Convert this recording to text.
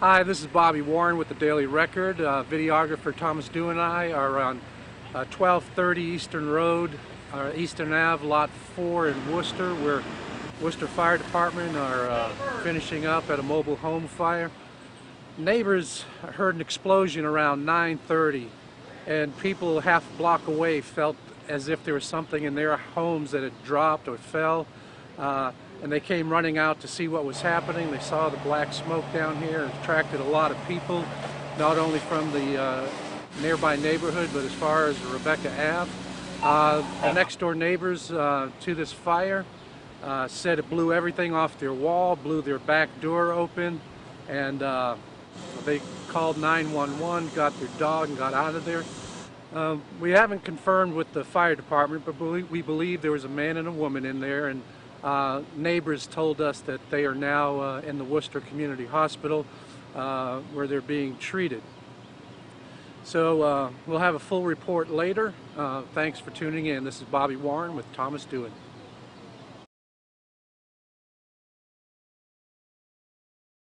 Hi, this is Bobby Warren with the Daily Record. Uh, videographer Thomas Dew and I are on uh, 1230 Eastern Road, uh, Eastern Ave, Lot 4 in Wooster. We're Wooster Fire Department are uh, finishing up at a mobile home fire. Neighbors heard an explosion around 9.30 and people half a block away felt as if there was something in their homes that had dropped or fell. Uh, and they came running out to see what was happening. They saw the black smoke down here. It attracted a lot of people, not only from the uh, nearby neighborhood, but as far as Rebecca Ave. Uh, the next door neighbors uh, to this fire uh, said it blew everything off their wall, blew their back door open, and uh, they called 911, got their dog, and got out of there. We haven't confirmed with the fire department, but we believe there was a man and a woman in there, and uh, neighbors told us that they are now uh, in the Wooster Community Hospital uh, where they're being treated. So uh, we'll have a full report later. Uh, thanks for tuning in. This is Bobby Warren with Thomas Dewan.